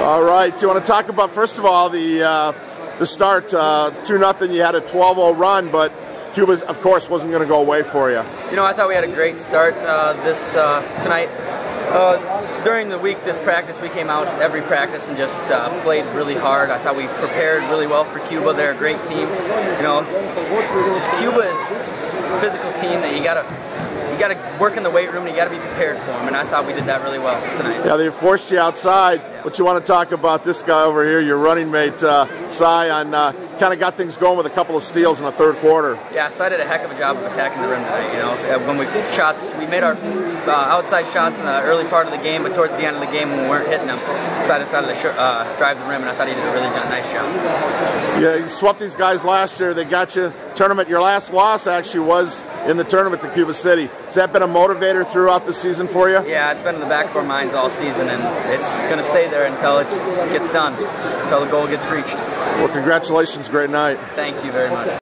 All right. Do you want to talk about first of all the uh, the start uh, two nothing? You had a 12-0 run, but Cuba, of course, wasn't going to go away for you. You know, I thought we had a great start uh, this uh, tonight. Uh, during the week, this practice, we came out every practice and just uh, played really hard. I thought we prepared really well for Cuba. They're a great team. You know, just Cuba is a physical team that you gotta you got to work in the weight room and you got to be prepared for them. And I thought we did that really well tonight. Yeah, they forced you outside. But you want to talk about this guy over here, your running mate, uh, Cy, on uh, kind of got things going with a couple of steals in the third quarter. Yeah, Cy did a heck of a job of attacking the rim tonight. You know, when we shots, we made our uh, outside shots in the early part of the game, but towards the end of the game when we weren't hitting them, Cy decided to uh, drive the rim, and I thought he did a really nice job. Yeah, you swept these guys last year. They got you tournament. Your last loss actually was in the tournament to Cuba City. Has that been a motivator throughout the season for you? Yeah, it's been in the back of our minds all season, and it's going to stay there until it gets done, until the goal gets reached. Well, congratulations. Great night. Thank you very much.